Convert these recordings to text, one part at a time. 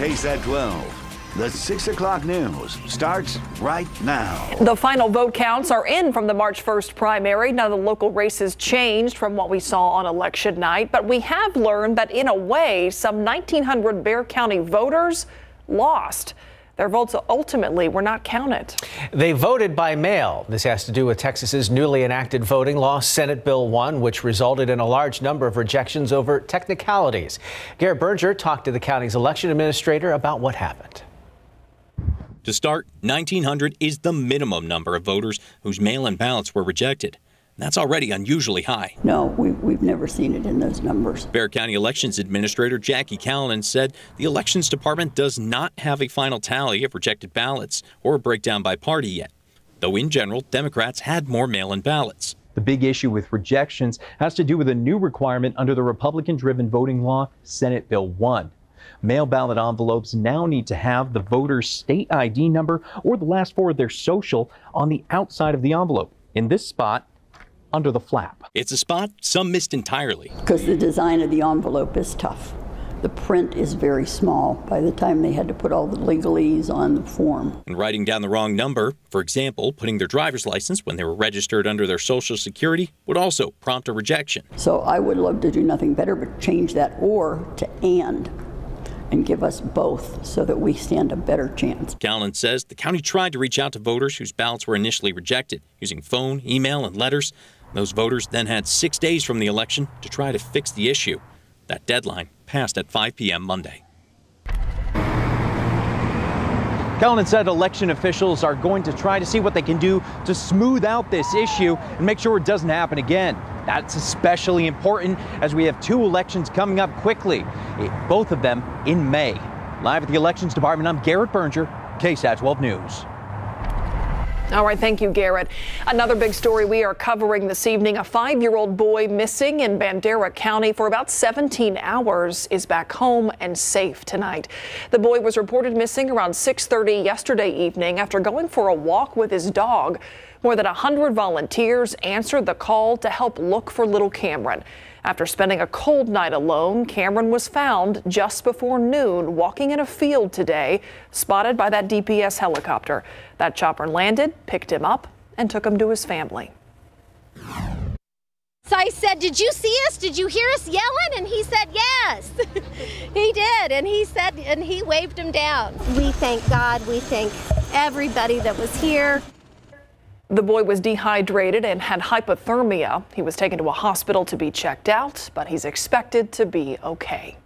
KSAT 12. The 6 o'clock news starts right now. The final vote counts are in from the March 1st primary. Now, the local races changed from what we saw on election night, but we have learned that in a way, some 1,900 Bexar County voters lost. Their votes ultimately were not counted. They voted by mail. This has to do with Texas's newly enacted voting law, Senate Bill 1, which resulted in a large number of rejections over technicalities. Garrett Berger talked to the county's election administrator about what happened. To start, 1,900 is the minimum number of voters whose mail in ballots were rejected. That's already unusually high. No, we, we've never seen it in those numbers. Bexar County Elections Administrator Jackie Callanen said the Elections Department does not have a final tally of rejected ballots or a breakdown by party yet, though in general, Democrats had more mail in ballots. The big issue with rejections has to do with a new requirement under the Republican driven voting law, Senate Bill 1. Mail ballot envelopes now need to have the voter's state ID number or the last four of their social on the outside of the envelope. In this spot, under the flap. It's a spot some missed entirely. Because the design of the envelope is tough. The print is very small by the time they had to put all the legalese on the form. And writing down the wrong number, for example, putting their driver's license when they were registered under their social security, would also prompt a rejection. So I would love to do nothing better but change that or to and and give us both so that we stand a better chance. Callanen says the county tried to reach out to voters whose ballots were initially rejected using phone, email, and letters. Those voters then had six days from the election to try to fix the issue. That deadline passed at 5 p.m. Monday. Callanen said election officials are going to try to see what they can do to smooth out this issue and make sure it doesn't happen again. That's especially important as we have two elections coming up quickly, eh, both of them in May. Live at the Elections Department, I'm Garrett Berger, KSAT 12 News. All right, thank you, Garrett. Another big story we are covering this evening. A five-year-old boy missing in Bandera County for about 17 hours is back home and safe tonight. The boy was reported missing around 6.30 yesterday evening after going for a walk with his dog. More than 100 volunteers answered the call to help look for little Cameron. After spending a cold night alone, Cameron was found just before noon walking in a field today, spotted by that DPS helicopter. That chopper landed, picked him up, and took him to his family. So I said, Did you see us? Did you hear us yelling? And he said, Yes. he did. And he said, and he waved him down. We thank God. We thank everybody that was here. The boy was dehydrated and had hypothermia. He was taken to a hospital to be checked out, but he's expected to be okay.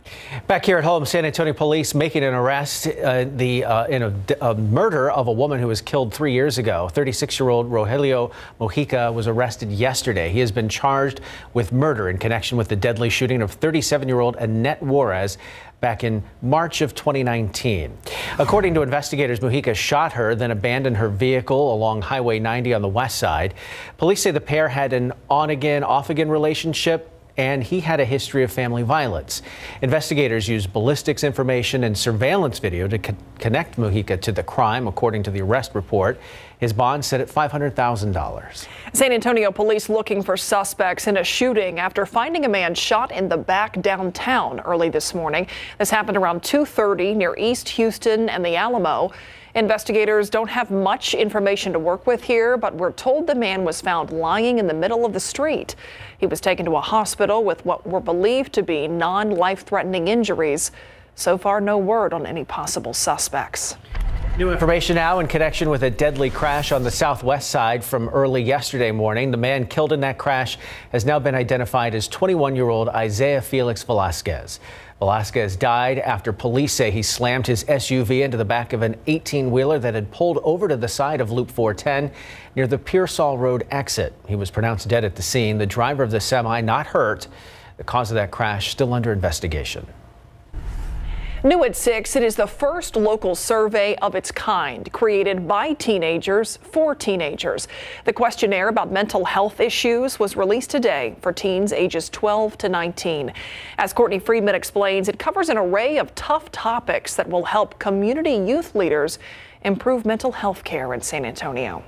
Back here at home, San Antonio police making an arrest uh, the, uh, in a, a, murder of a woman who was killed three years ago. 36-year-old Rogelio Mojica was arrested yesterday. He has been charged with murder in connection with the deadly shooting of 37-year-old Annette Juarez back in March of 2019. According to investigators, Mojica shot her, then abandoned her vehicle along Highway 90 on the west side. Police say the pair had an on again, off again relationship and he had a history of family violence. Investigators used ballistics information and surveillance video to co connect Mojica to the crime, according to the arrest report. His bond set at $500,000. San Antonio police looking for suspects in a shooting after finding a man shot in the back downtown early this morning. This happened around 2:30 near East Houston and the Alamo. Investigators don't have much information to work with here, but we're told the man was found lying in the middle of the street. He was taken to a hospital with what were believed to be non life threatening injuries. So far, no word on any possible suspects. New information now in connection with a deadly crash on the southwest side from early yesterday morning. The man killed in that crash has now been identified as 21 year old Isaiah Felix Velasquez. Velasquez died after police say he slammed his SUV into the back of an 18 wheeler that had pulled over to the side of Loop 410 near the Pearsall Road exit. He was pronounced dead at the scene. The driver of the semi not hurt. The cause of that crash still under investigation. New at 6, it is the first local survey of its kind created by teenagers for teenagers. The questionnaire about mental health issues was released today for teens ages 12 to 19. As Courtney Friedman explains, it covers an array of tough topics that will help community youth leaders improve mental health care in San Antonio.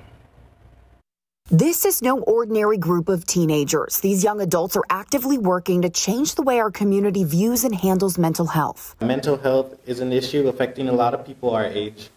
This is no ordinary group of teenagers. These young adults are actively working to change the way our community views and handles mental health. Mental health is an issue affecting a lot of people our age.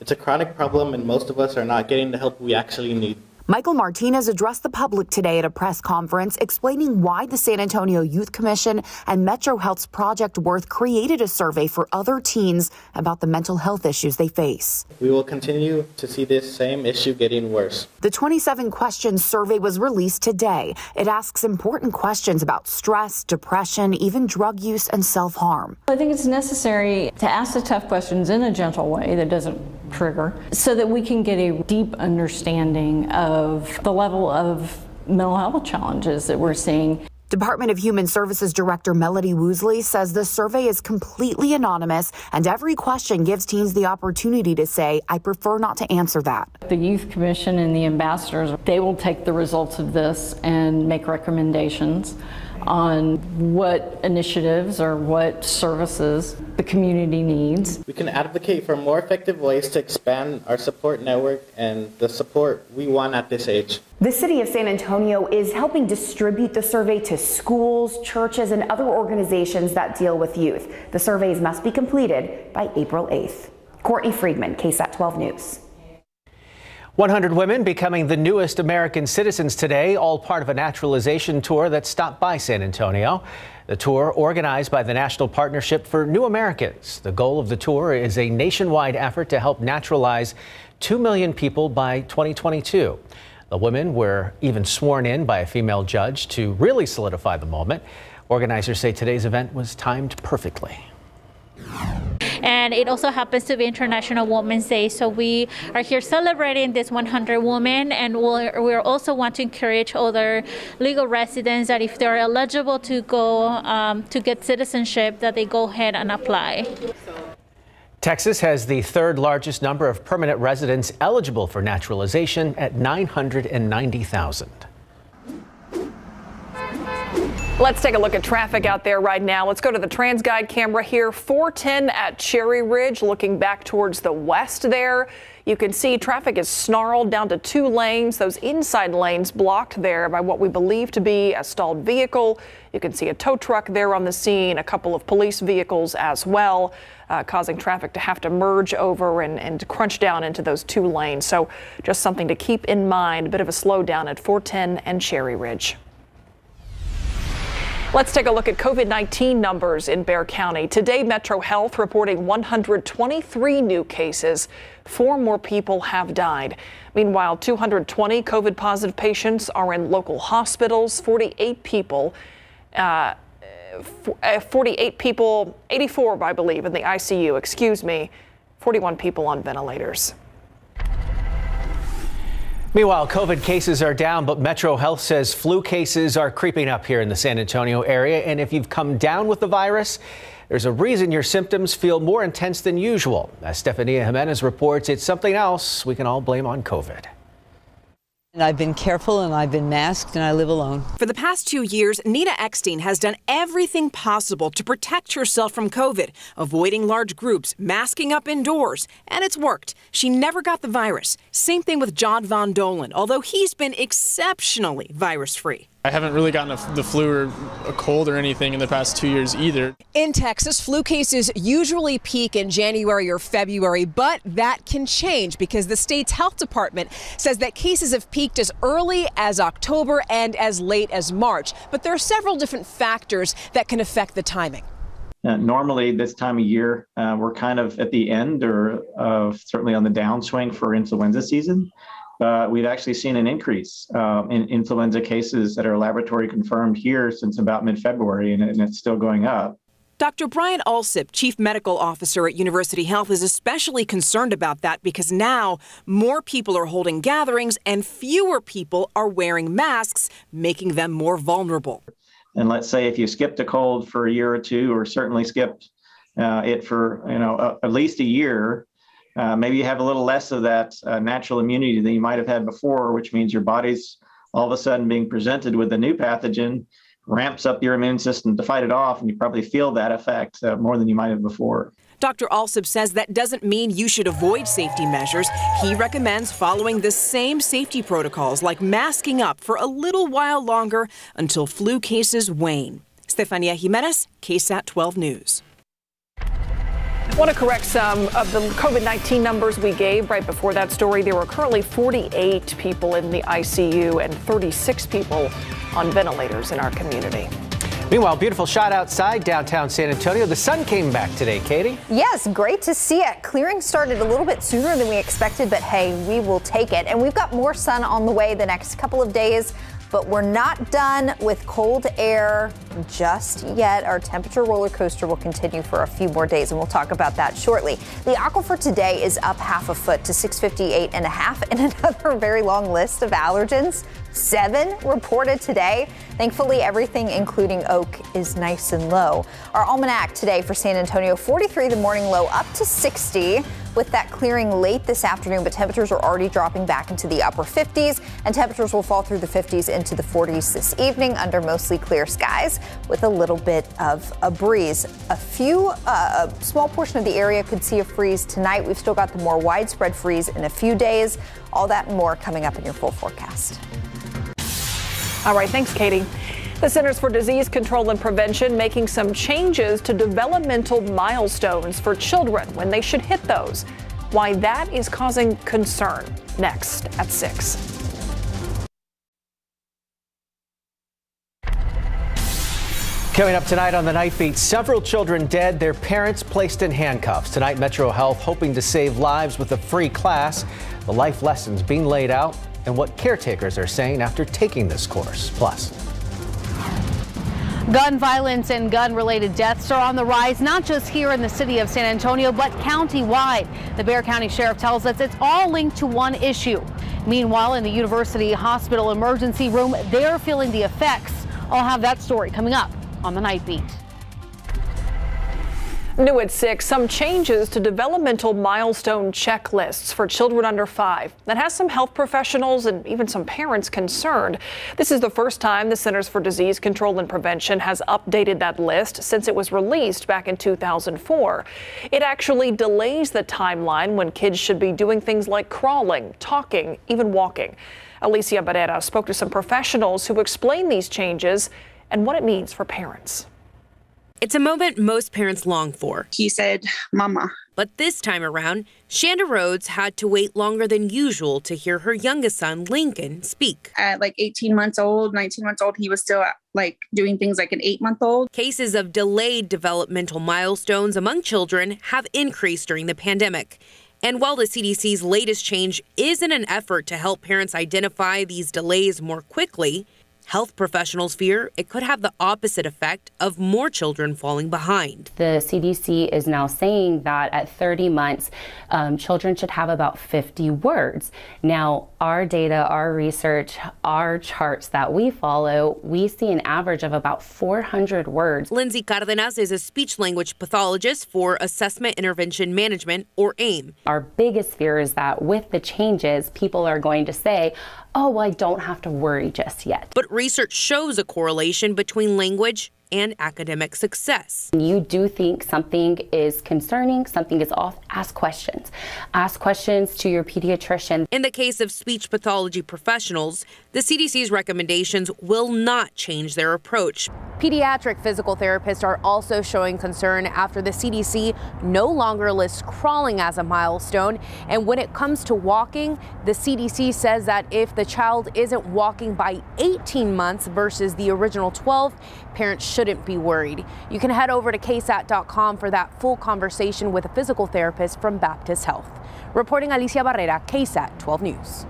It's a chronic problem, and most of us are not getting the help we actually need. Michael Martinez addressed the public today at a press conference explaining why the San Antonio Youth Commission and Metro Health's Project Worth created a survey for other teens about the mental health issues they face. We will continue to see this same issue getting worse. The 27 question survey was released today. It asks important questions about stress, depression, even drug use and self harm. I think it's necessary to ask the tough questions in a gentle way that doesn't trigger so that we can get a deep understanding of the level of mental health challenges that we're seeing. Department of Human Services Director Melody Woosley says the survey is completely anonymous and every question gives teens the opportunity to say, I prefer not to answer that. The Youth Commission and the ambassadors, they will take the results of this and make recommendations on what initiatives or what services the community needs. We can advocate for more effective ways to expand our support network and the support we want at this age. The city of San Antonio is helping distribute the survey to schools, churches, and other organizations that deal with youth. The surveys must be completed by April 8th. Courtney Friedman, KSAT 12 News. 100 women becoming the newest American citizens today, all part of a naturalization tour that stopped by San Antonio. The tour, organized by the National Partnership for New Americans. The goal of the tour is a nationwide effort to help naturalize 2 million people by 2022. The women were even sworn in by a female judge to really solidify the moment. Organizers say today's event was timed perfectly and it also happens to be International Women's Day. So we are here celebrating this 100 women, and we're, we also want to encourage other legal residents that if they're eligible to go um, to get citizenship, that they go ahead and apply. Texas has the third largest number of permanent residents eligible for naturalization at 990,000. Let's take a look at traffic out there right now. Let's go to the TransGuide camera here. 410 at Cherry Ridge, looking back towards the west there. You can see traffic is snarled down to two lanes. Those inside lanes blocked there by what we believe to be a stalled vehicle. You can see a tow truck there on the scene, a couple of police vehicles as well, uh, causing traffic to have to merge over and, and crunch down into those two lanes. So just something to keep in mind. A bit of a slowdown at 410 and Cherry Ridge. Let's take a look at COVID 19 numbers in Bexar County. Today, Metro Health reporting 123 new cases. Four more people have died. Meanwhile, 220 COVID positive patients are in local hospitals. 48 people. Uh, uh 48 people, 84, I believe, in the ICU, excuse me, 41 people on ventilators. Meanwhile, COVID cases are down, but Metro Health says flu cases are creeping up here in the San Antonio area. And if you've come down with the virus, there's a reason your symptoms feel more intense than usual. As Stefania Jimenez reports, it's something else we can all blame on COVID. I've been careful and I've been masked and I live alone. For the past two years, Nita Eckstein has done everything possible to protect herself from COVID, avoiding large groups, masking up indoors, and it's worked. She never got the virus. Same thing with John Von Dolan, although he's been exceptionally virus free. I haven't really gotten a, the flu or a cold or anything in the past two years either. In Texas, flu cases usually peak in January or February, but that can change because the state's health department says that cases have peaked as early as October and as late as March. But there are several different factors that can affect the timing. Uh, normally, this time of year, uh, we're kind of at the end or uh, certainly on the downswing for influenza season uh, we've actually seen an increase uh, in influenza cases that are laboratory confirmed here since about mid February, and, and, it's still going up. Dr. Brian Alsip, Chief Medical Officer at University Health, is especially concerned about that because now more people are holding gatherings and fewer people are wearing masks, making them more vulnerable. And let's say if you skipped a cold for a year or two, or certainly skipped uh, it for you know uh, at least a year, uh, maybe you have a little less of that uh, natural immunity than you might have had before, which means your body's all of a sudden being presented with a new pathogen, ramps up your immune system to fight it off, and you probably feel that effect uh, more than you might have before. Dr. Alsip says that doesn't mean you should avoid safety measures. He recommends following the same safety protocols like masking up for a little while longer until flu cases wane. Stefania Jimenez, KSAT 12 News. I want to correct some of the COVID 19 numbers we gave right before that story. There were currently 48 people in the ICU and 36 people on ventilators in our community. Meanwhile, beautiful shot outside downtown San Antonio. The sun came back today, Katie. Yes, great to see it. Clearing started a little bit sooner than we expected, but hey, we will take it. And we've got more sun on the way the next couple of days. But we're not done with cold air just yet. Our temperature roller coaster will continue for a few more days, and we'll talk about that shortly. The aquifer today is up half a foot to 658 and a half, and another very long list of allergens. Seven reported today. Thankfully, everything, including oak, is nice and low. Our almanac today for San Antonio 43 the morning low up to 60 with that clearing late this afternoon, but temperatures are already dropping back into the upper 50s, and temperatures will fall through the 50s into the 40s this evening under mostly clear skies with a little bit of a breeze. A few, uh, a small portion of the area could see a freeze tonight. We've still got the more widespread freeze in a few days. All that and more coming up in your full forecast. All right, thanks, Katie. The Centers for Disease Control and Prevention making some changes to developmental milestones for children when they should hit those. Why that is causing concern. Next at 6. Coming up tonight on the Night Beat, several children dead, their parents placed in handcuffs. Tonight, Metro Health hoping to save lives with a free class. The life lessons being laid out and what caretakers are saying after taking this course. Plus, Gun violence and gun related deaths are on the rise, not just here in the city of San Antonio, but countywide. The Bexar County Sheriff tells us it's all linked to one issue. Meanwhile, in the University Hospital emergency room, they're feeling the effects. I'll have that story coming up on the Night Beat. New at 6, some changes to developmental milestone checklists for children under 5 that has some health professionals and even some parents concerned. This is the first time the Centers for Disease Control and Prevention has updated that list since it was released back in 2004. It actually delays the timeline when kids should be doing things like crawling, talking, even walking. Alicia Barrera spoke to some professionals who explain these changes and what it means for parents. It's a moment most parents long for. He said, Mama. But this time around, Shanda Rhodes had to wait longer than usual to hear her youngest son, Lincoln, speak. At like 18 months old, 19 months old, he was still like doing things like an eight month old. Cases of delayed developmental milestones among children have increased during the pandemic. And while the CDC's latest change is in an effort to help parents identify these delays more quickly, Health professionals fear it could have the opposite effect of more children falling behind. The CDC is now saying that at 30 months, um, children should have about 50 words. Now, our data, our research, our charts that we follow, we see an average of about 400 words. Lindsay Cardenas is a speech language pathologist for Assessment Intervention Management, or AIM. Our biggest fear is that with the changes, people are going to say, oh, well, I don't have to worry just yet. But research shows a correlation between language and academic success. You do think something is concerning, something is off, ask questions. Ask questions to your pediatrician. In the case of speech pathology professionals, the CDC's recommendations will not change their approach. Pediatric physical therapists are also showing concern after the CDC no longer lists crawling as a milestone. And when it comes to walking, the CDC says that if the child isn't walking by 18 months versus the original 12, parents shouldn't be worried. You can head over to ksat.com for that full conversation with a physical therapist from Baptist Health. Reporting Alicia Barrera, KSAT 12 News.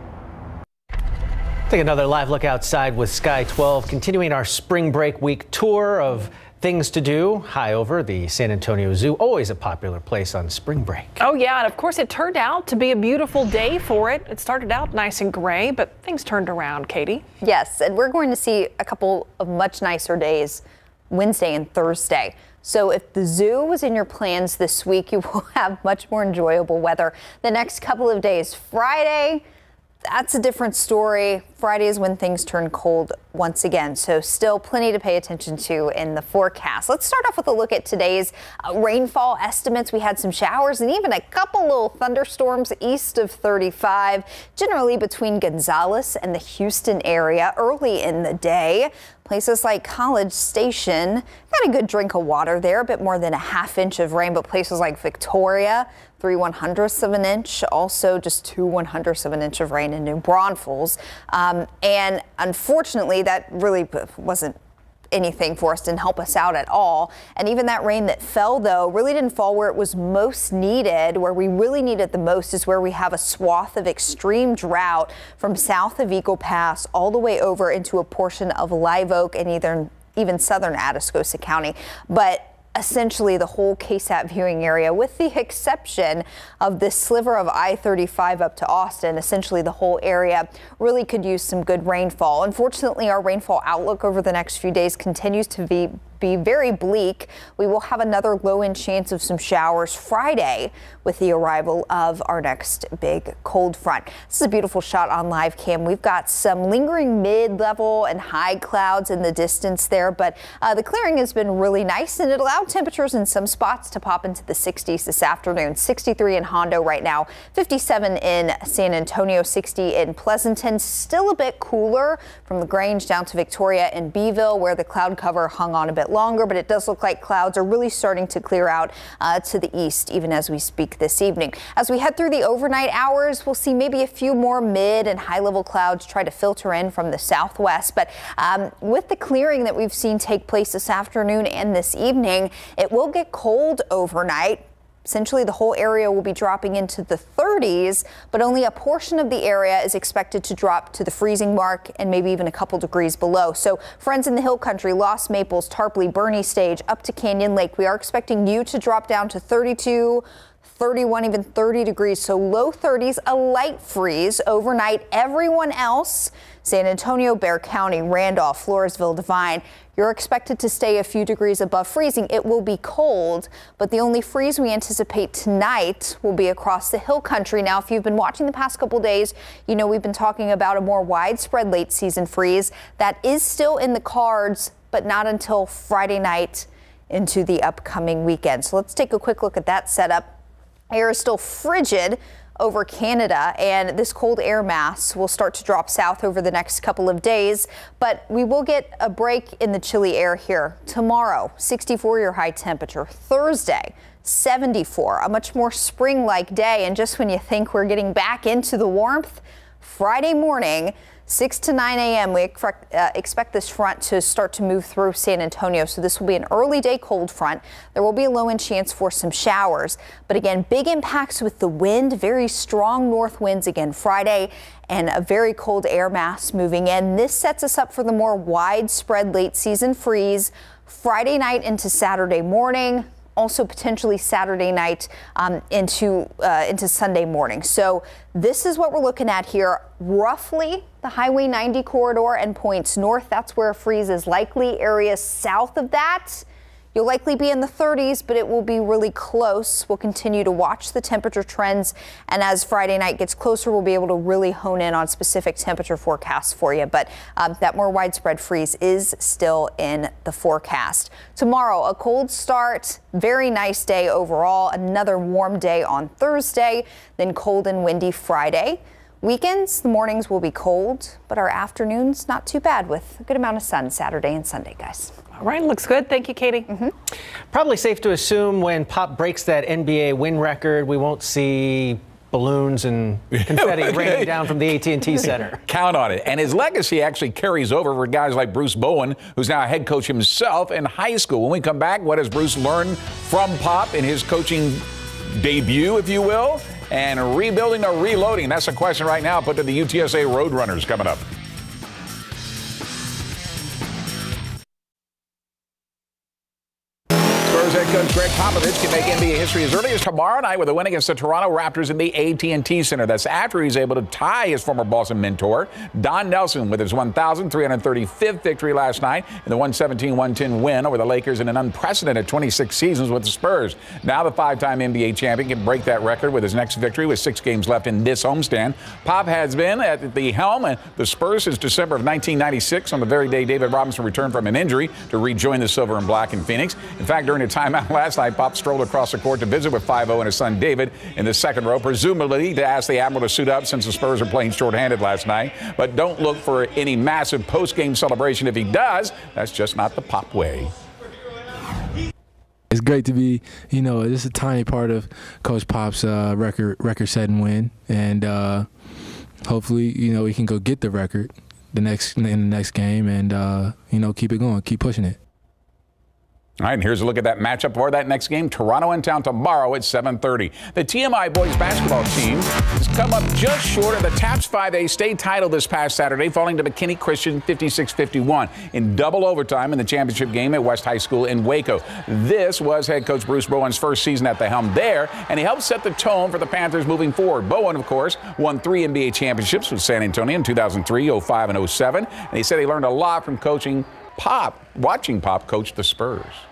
Take another live look outside with Sky 12, continuing our spring break week tour of things to do high over the San Antonio Zoo, always a popular place on spring break. Oh, yeah, and of course, it turned out to be a beautiful day for it. It started out nice and gray, but things turned around, Katie. Yes, and we're going to see a couple of much nicer days Wednesday and Thursday. So if the zoo was in your plans this week, you will have much more enjoyable weather the next couple of days. Friday, that's a different story. Friday is when things turn cold once again. So still plenty to pay attention to in the forecast. Let's start off with a look at today's uh, rainfall estimates. We had some showers and even a couple little thunderstorms east of 35, generally between Gonzales and the Houston area early in the day. Places like College Station got a good drink of water there, a bit more than a half inch of rain, but places like Victoria, three one hundredths of an inch, also just two one hundredths of an inch of rain in New Braunfels. Um, and unfortunately, that really wasn't anything for us, didn't help us out at all. And even that rain that fell, though, really didn't fall where it was most needed. Where we really need it the most is where we have a swath of extreme drought from south of Eagle Pass all the way over into a portion of Live Oak and either even southern Atascosa County. But essentially the whole KSAT viewing area, with the exception of this sliver of I-35 up to Austin. Essentially, the whole area really could use some good rainfall. Unfortunately, our rainfall outlook over the next few days continues to be be very bleak. We will have another low end chance of some showers Friday with the arrival of our next big cold front. This is a beautiful shot on live cam. We've got some lingering mid level and high clouds in the distance there, but uh, the clearing has been really nice and it allowed temperatures in some spots to pop into the 60s this afternoon. 63 in Hondo right now, 57 in San Antonio, 60 in Pleasanton. Still a bit cooler from LaGrange down to Victoria and Beeville where the cloud cover hung on a bit longer, but it does look like clouds are really starting to clear out uh, to the east even as we speak this evening. As we head through the overnight hours, we'll see maybe a few more mid and high level clouds try to filter in from the southwest. But um, with the clearing that we've seen take place this afternoon and this evening, it will get cold overnight. Essentially, the whole area will be dropping into the 30s, but only a portion of the area is expected to drop to the freezing mark and maybe even a couple degrees below. So, friends in the hill country, Lost Maples, Tarpley, Boerne Stage, up to Canyon Lake, we are expecting you to drop down to 32. 31, even 30 degrees. So low 30s, a light freeze overnight. Everyone else, San Antonio, Bexar County, Randolph, Floresville, Devine, you're expected to stay a few degrees above freezing. It will be cold, but the only freeze we anticipate tonight will be across the hill country. Now, if you've been watching the past couple days, you know we've been talking about a more widespread late season freeze. That is still in the cards, but not until Friday night into the upcoming weekend. So let's take a quick look at that setup. Air is still frigid over Canada, and this cold air mass will start to drop south over the next couple of days. But we will get a break in the chilly air here tomorrow. 64 your high temperature. Thursday. 74, a much more spring like day. And just when you think we're getting back into the warmth, Friday morning, 6 to 9 a.m. We expect, uh, this front to start to move through San Antonio. So this will be an early day cold front. There will be a low end chance for some showers. But again, big impacts with the wind, very strong north winds again Friday and a very cold air mass moving in. This sets us up for the more widespread late season freeze Friday night into Saturday morning also potentially Saturday night um, into uh, into Sunday morning. So this is what we're looking at here. Roughly the Highway 90 corridor and points north. That's where a freeze is likely. Areas south of that You'll likely be in the 30s, but it will be really close. We'll continue to watch the temperature trends. And as Friday night gets closer, we'll be able to really hone in on specific temperature forecasts for you. But um, that more widespread freeze is still in the forecast. Tomorrow, a cold start, very nice day overall. Another warm day on Thursday, then cold and windy Friday. Weekends, the mornings will be cold, but our afternoons not too bad with a good amount of sun Saturday and Sunday, guys. All right, looks good. Thank you, Katie. Mm -hmm. Probably safe to assume when Pop breaks that NBA win record, we won't see balloons and confetti raining down from the AT&T Center. Count on it. And his legacy actually carries over for guys like Bruce Bowen, who's now a head coach himself in high school. When we come back, what has Bruce learned from Pop in his coaching debut, if you will? And rebuilding or reloading? That's a question right now put to the UTSA Roadrunners coming up. Coach Gregg Popovich can make NBA history as early as tomorrow night with a win against the Toronto Raptors in the AT&T Center. That's after he's able to tie his former Boston mentor, Don Nelson, with his 1,335th victory last night in the 117-110 win over the Lakers in an unprecedented 26 seasons with the Spurs. Now the five-time NBA champion can break that record with his next victory with six games left in this homestand. Pop has been at the helm and the Spurs since December of 1996 on the very day David Robinson returned from an injury to rejoin the Silver and Black in Phoenix. In fact, during a timeout last night, Pop strolled across the court to visit with 5-0 and his son David in the second row, presumably to ask the Admiral to suit up since the Spurs are playing shorthanded last night. But don't look for any massive post game celebration if he does. That's just not the Pop way. It's great to be, you know, this is a tiny part of Coach Pop's uh, record record setting win, and uh, hopefully, you know, we can go get the record the next in the next game, and uh, you know, keep it going, keep pushing it. All right, and here's a look at that matchup for that next game. Toronto in town tomorrow at 7:30. The TMI boys basketball team has come up just short of the TAPPS 5A state title this past Saturday, falling to McKinney Christian 56-51 in double overtime in the championship game at West High School in Waco. This was head coach Bruce Bowen's first season at the helm there, and he helped set the tone for the Panthers moving forward. Bowen, of course, won three NBA championships with San Antonio in 2003, 05, and 07, and he said he learned a lot from coaching Pop, watching Pop coach the Spurs.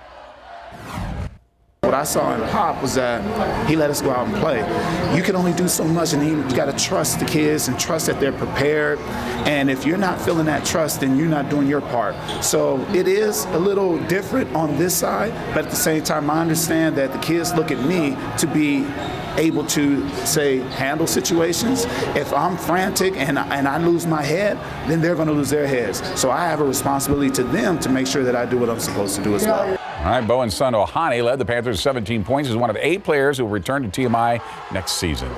What I saw in Pop was that he let us go out and play. You can only do so much, and you got to trust the kids and trust that they're prepared. And if you're not feeling that trust, then you're not doing your part. So it is a little different on this side, but at the same time, I understand that the kids look at me to be able to say handle situations. If I'm frantic and and I lose my head, then they're going to lose their heads. So I have a responsibility to them to make sure that I do what I'm supposed to do as well. All right, Bowen's son Ohani led the Panthers 17 points as one of eight players who will return to TMI next season.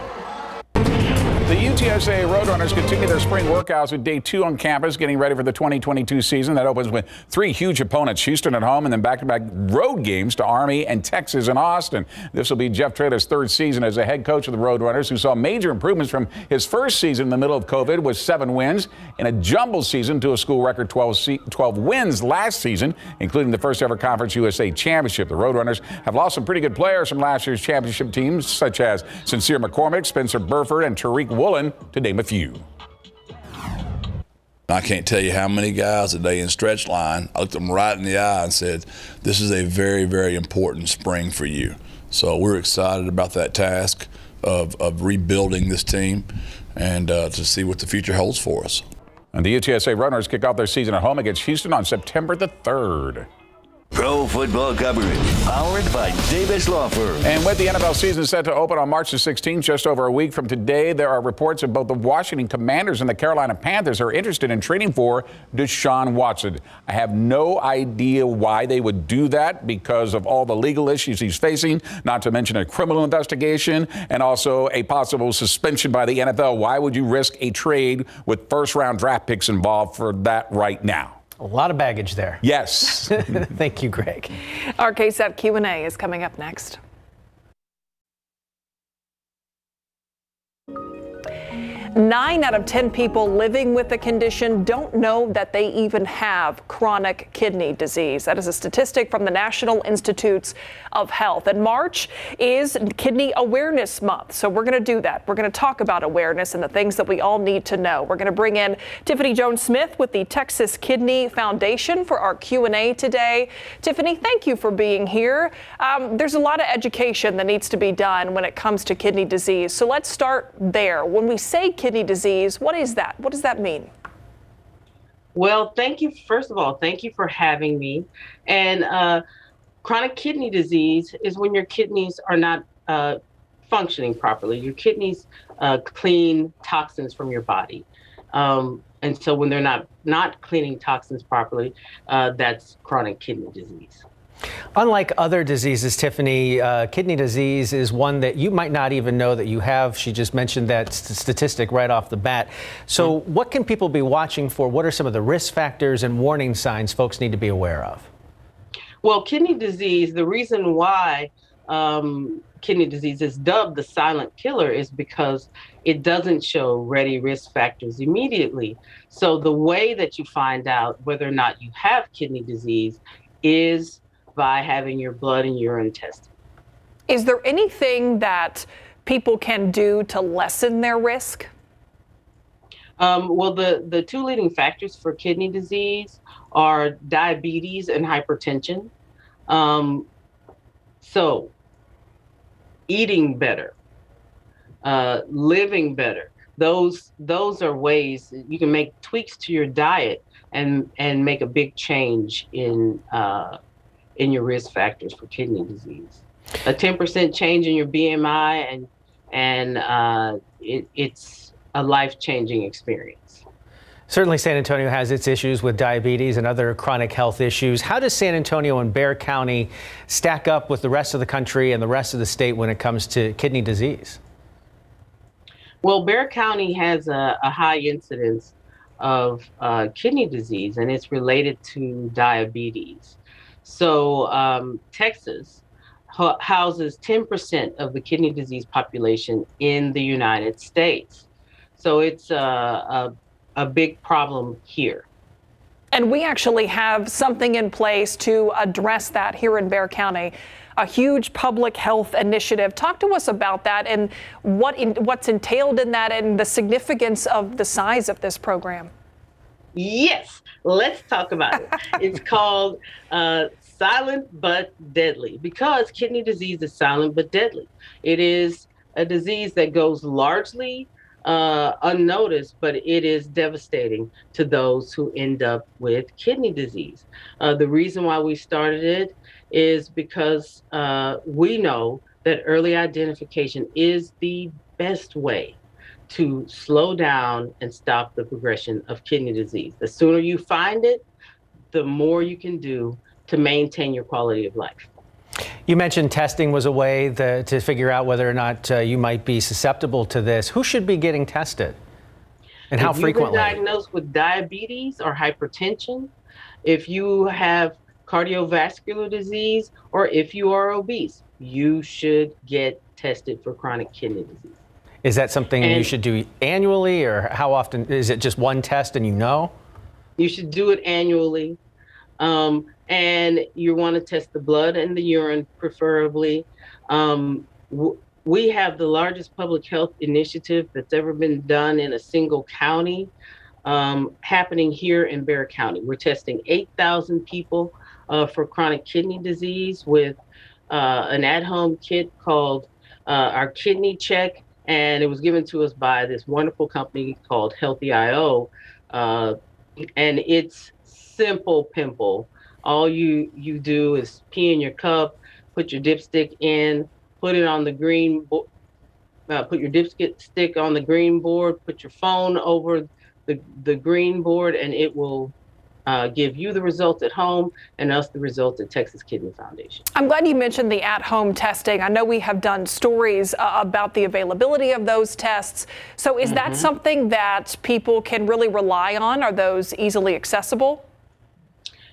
The UTSA Roadrunners continue their spring workouts with day two on campus, getting ready for the 2022 season. That opens with three huge opponents, Houston at home, and then back-to-back road games to Army and Texas in Austin. This will be Jeff Traylor's third season as a head coach of the Roadrunners, who saw major improvements from his first season in the middle of COVID with seven wins in a jumble season to a school record 12, 12 wins last season, including the first ever Conference USA championship. The Roadrunners have lost some pretty good players from last year's championship teams, such as Sincere McCormick, Spencer Burford, and Tariq Woolen, to name a few. I can't tell you how many guys today in stretch line, I looked them right in the eye and said, This is a very, very important spring for you. So we're excited about that task of, of rebuilding this team and uh, to see what the future holds for us. And the UTSA Runners kick off their season at home against Houston on September the 3rd. Pro football coverage powered by Davis Law Firm. And with the NFL season set to open on March the 16th, just over a week from today, there are reports that both the Washington Commanders and the Carolina Panthers are interested in trading for Deshaun Watson. I have no idea why they would do that because of all the legal issues he's facing, not to mention a criminal investigation and also a possible suspension by the NFL. Why would you risk a trade with first round draft picks involved for that right now? A lot of baggage there. Yes. Thank you, Greg. Our KSAT Q&A is coming up next. Nine out of 10 people living with the condition don't know that they even have chronic kidney disease. That is a statistic from the National Institutes of Health. And March is Kidney Awareness Month. So we're going to do that. We're going to talk about awareness and the things that we all need to know. We're going to bring in Tiffany Jones Smith with the Texas Kidney Foundation for our Q&A today. Tiffany, thank you for being here. Um, there's a lot of education that needs to be done when it comes to kidney disease. So let's start there. When we say kidney disease, what is that? What does that mean? Well, thank you. First of all, thank you for having me. And uh, chronic kidney disease is when your kidneys are not uh, functioning properly. Your kidneys uh, clean toxins from your body. Um, and so when they're not not cleaning toxins properly, uh, that's chronic kidney disease. Unlike other diseases, Tiffany, uh, kidney disease is one that you might not even know that you have. She just mentioned that statistic right off the bat. So, mm-hmm. what can people be watching for? What are some of the risk factors and warning signs folks need to be aware of? Well, kidney disease, the reason why um, kidney disease is dubbed the silent killer is because it doesn't show ready risk factors immediately. So, the way that you find out whether or not you have kidney disease is by having your blood and urine tested. Is there anything that people can do to lessen their risk? Um, well, the, the two leading factors for kidney disease are diabetes and hypertension. Um, so, eating better, uh, living better. Those those are ways you can make tweaks to your diet and and make a big change in uh, in your risk factors for kidney disease. A 10% change in your BMI and and uh, it, it's a life changing experience. Certainly, San Antonio has its issues with diabetes and other chronic health issues. How does San Antonio and Bexar County stack up with the rest of the country and the rest of the state when it comes to kidney disease? Well, Bexar County has a, a high incidence of uh, kidney disease, and it's related to diabetes. So, um, Texas houses 10% of the kidney disease population in the United States. So, it's a, a, a big problem here. And we actually have something in place to address that here in Bexar County a huge public health initiative. Talk to us about that and what in, what's entailed in that and the significance of the size of this program. Yes, let's talk about it. it's called uh, Silent but Deadly because kidney disease is silent but deadly. It is a disease that goes largely uh, unnoticed, but it is devastating to those who end up with kidney disease. Uh, the reason why we started it is because uh, we know that early identification is the best way to slow down and stop the progression of kidney disease. The sooner you find it, the more you can do to maintain your quality of life. You mentioned testing was a way the, to figure out whether or not uh, you might be susceptible to this. Who should be getting tested? And how if frequently? If you've been diagnosed with diabetes or hypertension, if you have cardiovascular disease, or if you are obese, you should get tested for chronic kidney disease. Is that something and you should do annually, or how often? Is it just one test and you know? You should do it annually. Um, and you want to test the blood and the urine, preferably. Um, w- we have the largest public health initiative that's ever been done in a single county um, happening here in Bexar County. We're testing 8,000 people uh, for chronic kidney disease with uh, an at home kit called uh, our Kidney Check. And it was given to us by this wonderful company called Healthy IO. Uh, and it's simple pimple. All you, you do is pee in your cup, put your dipstick in, put it on the green, bo- uh, put your dipstick stick on the green board, put your phone over the, the green board, and it will uh, give you the results at home and us the results at Texas Kidney Foundation. I'm glad you mentioned the at home testing. I know we have done stories uh, about the availability of those tests. So, is mm-hmm. that something that people can really rely on? Are those easily accessible?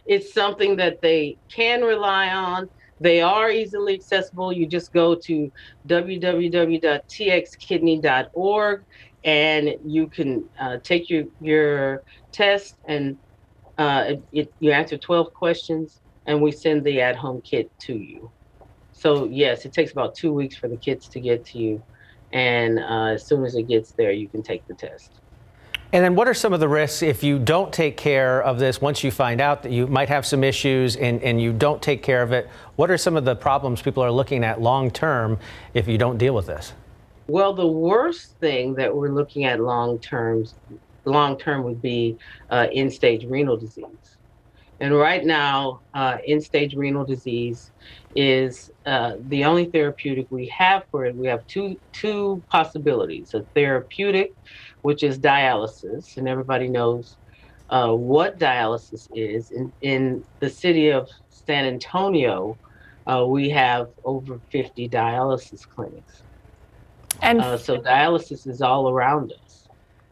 It's something that they can rely on. They are easily accessible. You just go to www.txkidney.org and you can uh, take your, your test and uh, it, you answer 12 questions and we send the at home kit to you. So, yes, it takes about two weeks for the kits to get to you. And uh, as soon as it gets there, you can take the test. And then, what are some of the risks if you don't take care of this? Once you find out that you might have some issues and, and you don't take care of it, what are some of the problems people are looking at long term if you don't deal with this? Well, the worst thing that we're looking at long terms long term would be uh, end stage renal disease. And right now, uh, end stage renal disease is uh, the only therapeutic we have for it. We have two two possibilities: a therapeutic, which is dialysis, and everybody knows uh, what dialysis is. In, in the city of San Antonio, uh, we have over 50 dialysis clinics. And uh, so dialysis is all around us.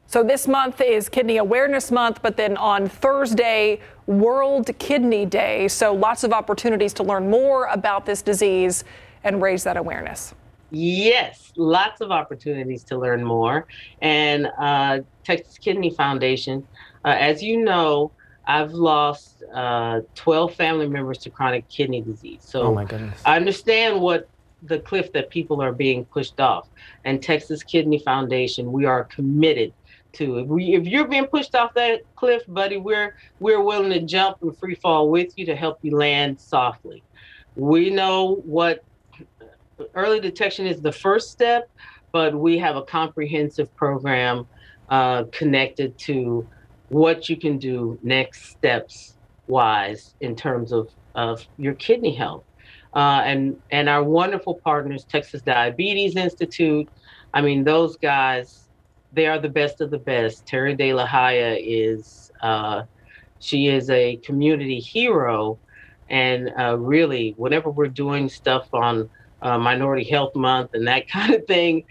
So this month is Kidney Awareness Month, but then on Thursday, World Kidney Day. So lots of opportunities to learn more about this disease and raise that awareness. Yes, lots of opportunities to learn more. And uh, Texas Kidney Foundation, uh, as you know, I've lost uh, 12 family members to chronic kidney disease. So oh my goodness. I understand what the cliff that people are being pushed off. And Texas Kidney Foundation, we are committed to. If, we, if you're being pushed off that cliff, buddy, we're we're willing to jump and free fall with you to help you land softly. We know what early detection is the first step, but we have a comprehensive program uh, connected to what you can do next steps wise in terms of, of your kidney health. Uh, and and our wonderful partners, Texas Diabetes Institute. I mean, those guys, they are the best of the best. Terry De La Haya is uh, she is a community hero, and uh, really, whenever we're doing stuff on uh, Minority Health Month and that kind of thing,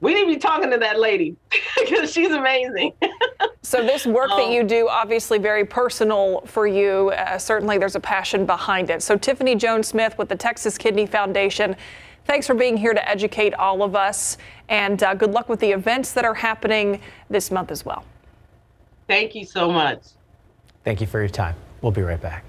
we need to be talking to that lady because she's amazing. so this work um, that you do, obviously very personal for you. Uh, certainly, there's a passion behind it. So Tiffany Jones Smith with the Texas Kidney Foundation. Thanks for being here to educate all of us, and uh, good luck with the events that are happening this month as well. Thank you so much. Thank you for your time. We'll be right back.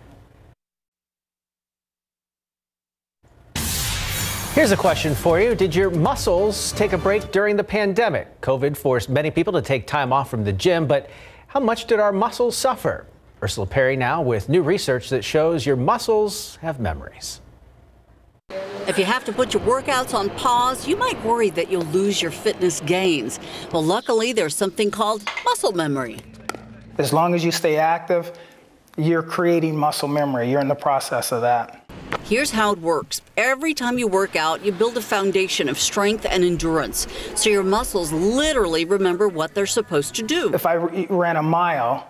Here's a question for you. Did your muscles take a break during the pandemic? COVID forced many people to take time off from the gym, but how much did our muscles suffer? Ursula Perry now with new research that shows your muscles have memories. If you have to put your workouts on pause, you might worry that you'll lose your fitness gains. Well, luckily, there's something called muscle memory. As long as you stay active, you're creating muscle memory. You're in the process of that. Here's how it works. Every time you work out, you build a foundation of strength and endurance. So your muscles literally remember what they're supposed to do. If I ran a mile,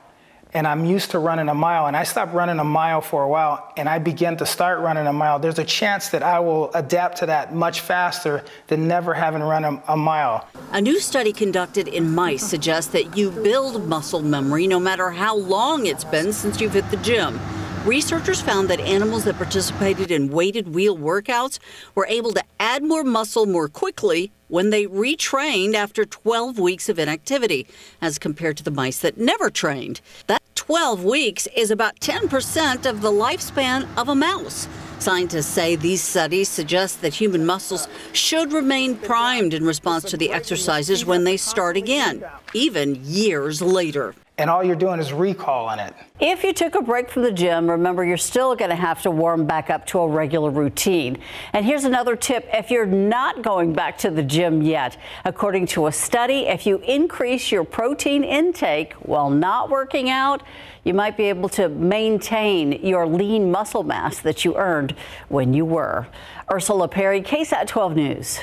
and I'm used to running a mile, and I stop running a mile for a while, and I begin to start running a mile, there's a chance that I will adapt to that much faster than never having run a, a mile. A new study conducted in mice suggests that you build muscle memory no matter how long it's been since you've hit the gym. Researchers found that animals that participated in weighted wheel workouts were able to add more muscle more quickly when they retrained after 12 weeks of inactivity, as compared to the mice that never trained. That 12 weeks is about 10% of the lifespan of a mouse. Scientists say these studies suggest that human muscles should remain primed in response to the exercises when they start again, even years later and all you're doing is recalling it. If you took a break from the gym, remember you're still going to have to warm back up to a regular routine. And here's another tip if you're not going back to the gym yet. According to a study, if you increase your protein intake while not working out, you might be able to maintain your lean muscle mass that you earned when you were. Ursula Perry, KSAT 12 News.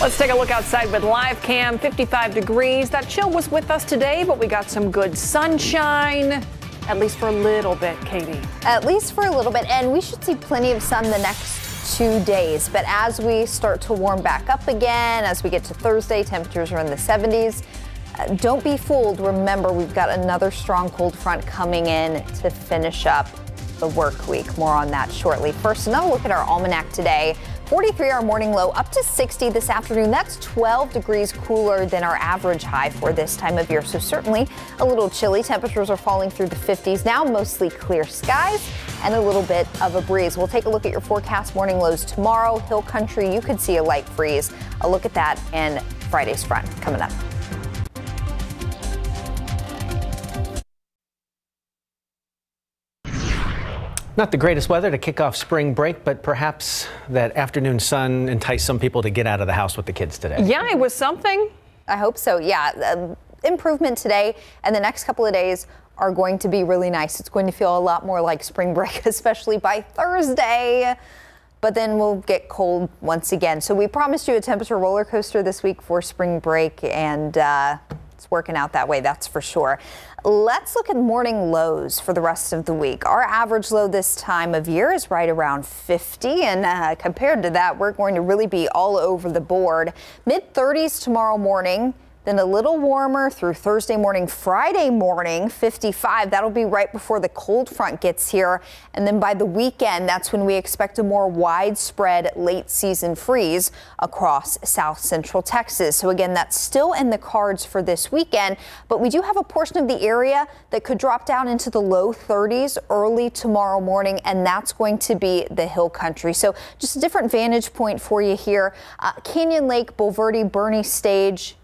Let's take a look outside with live cam 55 degrees. That chill was with us today, but we got some good sunshine. At least for a little bit, Katie. At least for a little bit. And we should see plenty of sun the next two days. But as we start to warm back up again, as we get to Thursday, temperatures are in the 70s. Uh, don't be fooled. Remember, we've got another strong cold front coming in to finish up the work week. More on that shortly. First, another look at our almanac today. 43 our morning low up to 60 this afternoon. That's 12 degrees cooler than our average high for this time of year. So certainly a little chilly. Temperatures are falling through the 50s now, mostly clear skies and a little bit of a breeze. We'll take a look at your forecast morning lows tomorrow. Hill country, you could see a light freeze. A look at that and Friday's front coming up. Not the greatest weather to kick off spring break, but perhaps that afternoon sun enticed some people to get out of the house with the kids today. Yeah, it was something. I hope so. Yeah, uh, improvement today and the next couple of days are going to be really nice. It's going to feel a lot more like spring break, especially by Thursday. But then we'll get cold once again. So we promised you a temperature roller coaster this week for spring break, and uh, working out that way, that's for sure. Let's look at morning lows for the rest of the week. Our average low this time of year is right around 50, and uh, compared to that, we're going to really be all over the board. Mid 30s tomorrow morning. Then a little warmer through Thursday morning, Friday morning, 55. That'll be right before the cold front gets here. And then by the weekend, that's when we expect a more widespread late season freeze across south central Texas. So again, that's still in the cards for this weekend, but we do have a portion of the area that could drop down into the low 30s early tomorrow morning, and that's going to be the hill country. So just a different vantage point for you here. Uh, Canyon Lake, Bulverde, Boerne Stage,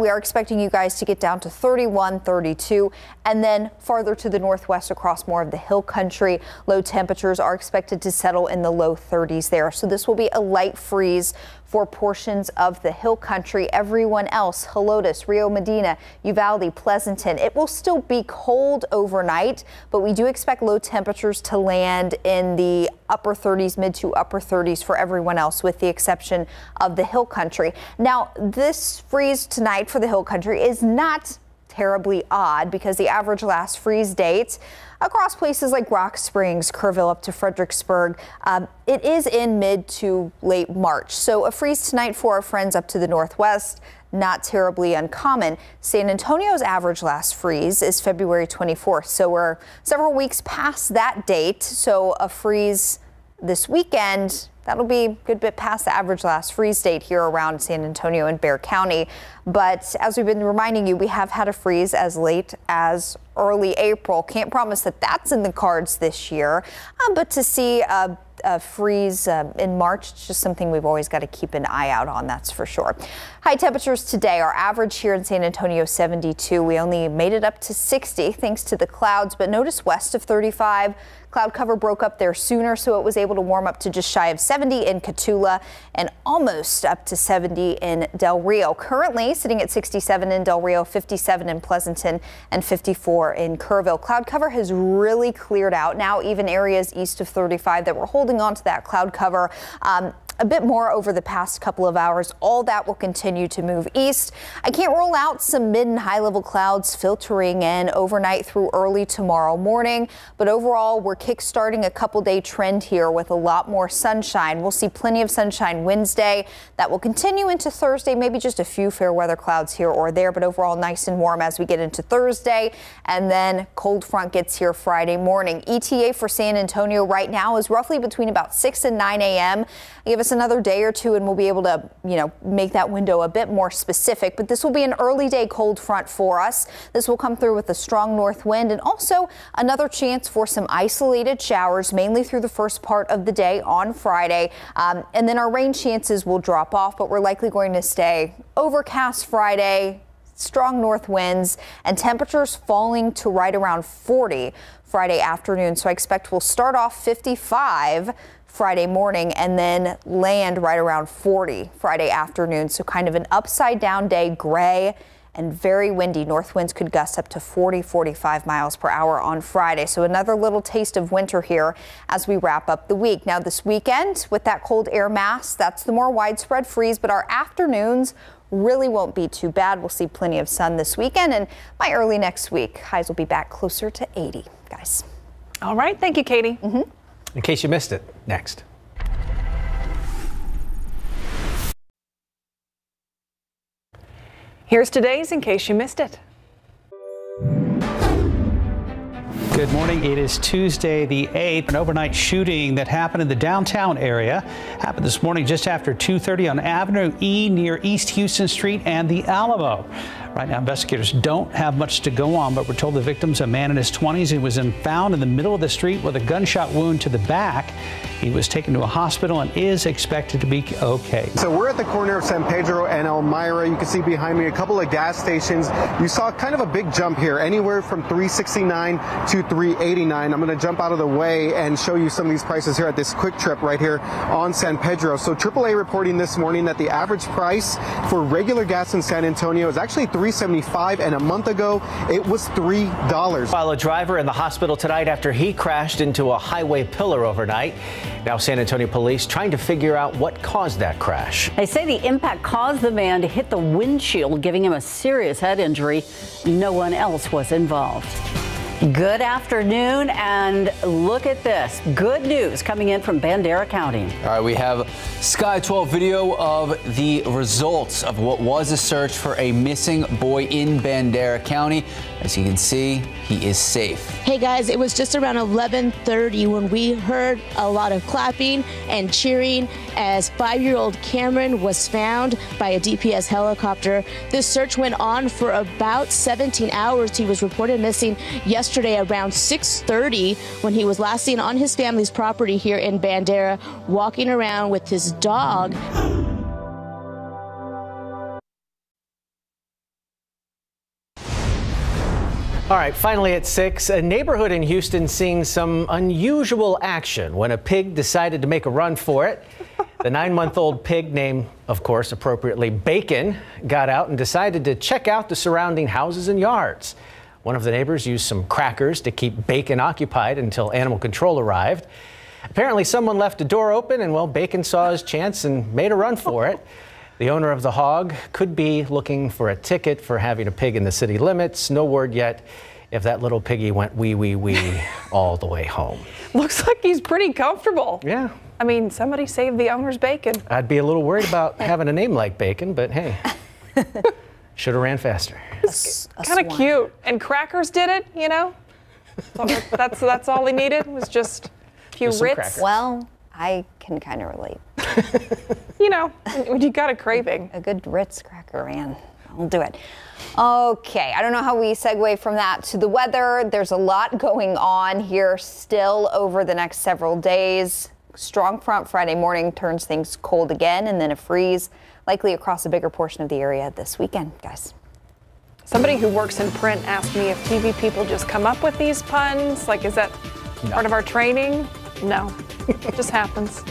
we are expecting you guys to get down to 31, 32, and then farther to the northwest across more of the hill country. Low temperatures are expected to settle in the low 30s there. So this will be a light freeze for portions of the hill country. Everyone else, Helotes, Rio Medina, Uvalde, Pleasanton, it will still be cold overnight, but we do expect low temperatures to land in the upper 30s, mid to upper 30s for everyone else, with the exception of the hill country. Now, this freeze tonight for the hill country is not terribly odd because the average last freeze date across places like Rock Springs, Kerrville up to Fredericksburg. Um, it is in mid to late March. So a freeze tonight for our friends up to the northwest. Not terribly uncommon. San Antonio's average last freeze is February 24th. So we're several weeks past that date. So a freeze this weekend That'll be a good bit past the average last freeze date here around San Antonio and Bexar County. But as we've been reminding you, we have had a freeze as late as early April. Can't promise that that's in the cards this year, uh, but to see a, a freeze uh, in March, it's just something we've always got to keep an eye out on, that's for sure. High temperatures today, our average here in San Antonio 72. We only made it up to 60 thanks to the clouds, but notice west of 35. Cloud cover broke up there sooner, so it was able to warm up to just shy of 70 in Cotulla and almost up to 70 in Del Rio. Currently sitting at 67 in Del Rio, 57 in Pleasanton, and 54 in Kerrville. Cloud cover has really cleared out now, even areas east of 35 that were holding on to that cloud cover. Um, a bit more over the past couple of hours. All that will continue to move east. I can't rule out some mid and high level clouds filtering in overnight through early tomorrow morning. But overall, we're kickstarting a couple day trend here with a lot more sunshine. We'll see plenty of sunshine Wednesday. That will continue into Thursday, maybe just a few fair weather clouds here or there, but overall nice and warm as we get into Thursday. And then cold front gets here Friday morning. ETA for San Antonio right now is roughly between about 6 and 9 a.m. Give us another day or two and we'll be able to, you know, make that window a bit more specific. But this will be an early day cold front for us. This will come through with a strong north wind and also another chance for some isolated showers, mainly through the first part of the day on Friday. Um, and then our rain chances will drop off, but we're likely going to stay overcast Friday, strong north winds and temperatures falling to right around 40 Friday afternoon. So I expect we'll start off 55 Friday morning and then land right around 40 Friday afternoon. So kind of an upside down day, gray and very windy. North winds could gust up to 40, 45 miles per hour on Friday. So another little taste of winter here as we wrap up the week. Now this weekend with that cold air mass, that's the more widespread freeze, but our afternoons really won't be too bad. We'll see plenty of sun this weekend and by early next week, highs will be back closer to 80, guys. All right. Thank you, Katie. Mm -hmm. In case you missed it, next. Here's today's In Case You Missed It. Good morning. It is Tuesday, the 8th. An overnight shooting that happened in the downtown area happened this morning just after 2:30 on Avenue E near East Houston Street and the Alamo. Right now, investigators don't have much to go on, but we're told the victim's a man in his 20s. He was found in the middle of the street with a gunshot wound to the back. He was taken to a hospital and is expected to be okay. So we're at the corner of San Pedro and Elmira. You can see behind me a couple of gas stations. You saw kind of a big jump here, anywhere from 369 to 389. I'm going to jump out of the way and show you some of these prices here at this QuikTrip right here on San Pedro. So AAA reporting this morning that the average price for regular gas in San Antonio is actually 375 and a month ago it was $3. While a driver in the hospital tonight after he crashed into a highway pillar overnight. Now San Antonio police trying to figure out what caused that crash. They say the impact caused the man to hit the windshield, giving him a serious head injury. No one else was involved. Good afternoon, and look at this. Good news coming in from Bandera County. All right, we have Sky 12 video of the results of what was a search for a missing boy in Bandera County. As you can see, he is safe. Hey guys, it was just around 11:30 when we heard a lot of clapping and cheering as 5-year-old Cameron was found by a DPS helicopter. This search went on for about 17 hours. He was reported missing yesterday around 6:30 when he was last seen on his family's property here in Bandera walking around with his dog. All right, finally at 6, a neighborhood in Houston seeing some unusual action when a pig decided to make a run for it. The nine month old pig, named, of course, appropriately Bacon, got out and decided to check out the surrounding houses and yards. One of the neighbors used some crackers to keep Bacon occupied until animal control arrived. Apparently, someone left a door open, and well, Bacon saw his chance and made a run for it. The owner of the hog could be looking for a ticket for having a pig in the city limits. No word yet if that little piggy went wee, wee, wee all the way home. Looks like he's pretty comfortable. Yeah. I mean, somebody saved the owner's bacon. I'd be a little worried about having a name like Bacon, but hey, should have ran faster. Kind of cute. And Crackers did it, you know? That's that's all he needed was just a few Just some Ritz. crackers. Well, I can kind of relate. You know, when you got a craving. A good Ritz cracker, man. I'll do it. Okay, I don't know how we segue from that to the weather. There's a lot going on here still over the next several days. Strong front Friday morning turns things cold again, and then a freeze likely across a bigger portion of the area this weekend, guys. Somebody who works in print asked me if TV people just come up with these puns. Like, is that part of our training? No, it just happens.